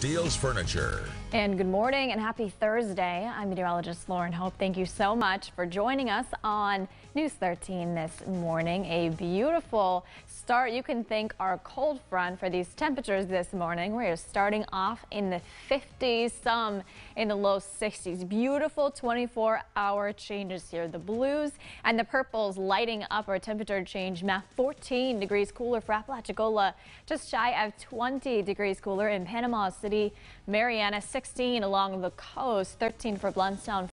Deals Furniture. And good morning and happy Thursday. I'm meteorologist Lauren Hope. Thank you so much for joining us on News 13 this morning. A beautiful start. You can thank our cold front for these temperatures this morning. We're starting off in the 50s, some in the low 60s. Beautiful 24 hour changes here. The blues and the purples lighting up our temperature change map 14 degrees cooler for Apalachicola, just shy of 20 degrees cooler in Panama City, Marianna 16 along the coast, 13 for Blountstown,